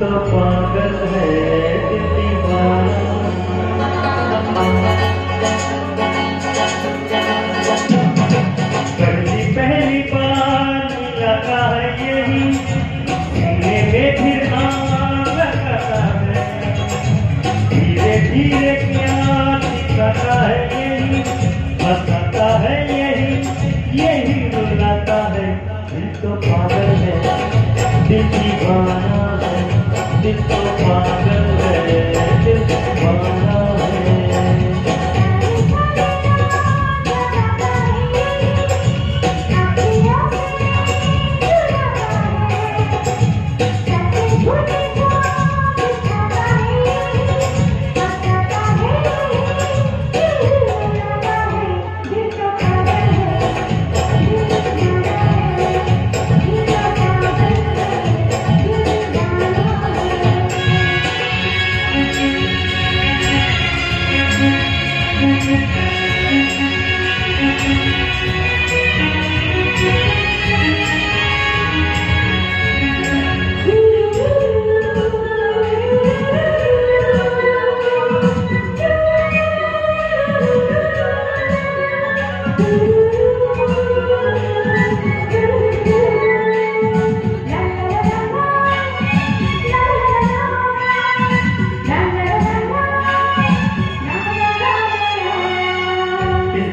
तो पागल है पहली पहली बार, लगा है यही। में फिर लगाता है। धीरे धीरे सिखाता है यही। बताता है यही यही रुलाता है। दिल तो पागल है, दिल दीवाना दिल तो पागल है दिल दीवाना है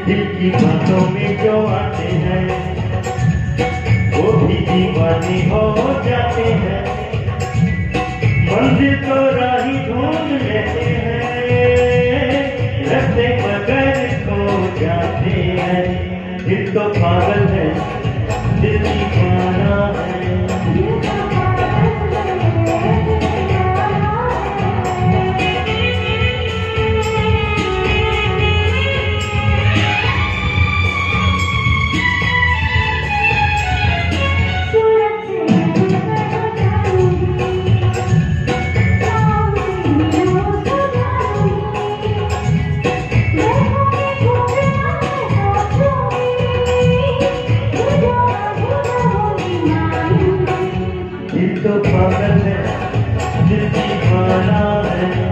दिल की बातों में जो आते हैं हो जाते हैं मंजिल तो राही ढूंढ लेते दिल दीवाना है तो पागल है दिल दीवाना है।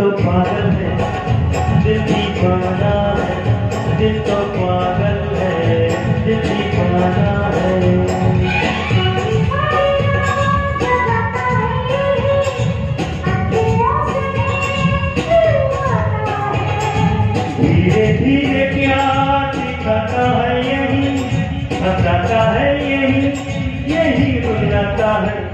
तो पागल है, दिल दीवाना है, दिल तो पागल है, दिल दीवाना है। धीरे धीरे प्यार दिखाता है यही, हंसाता है यही यही रुलाता है।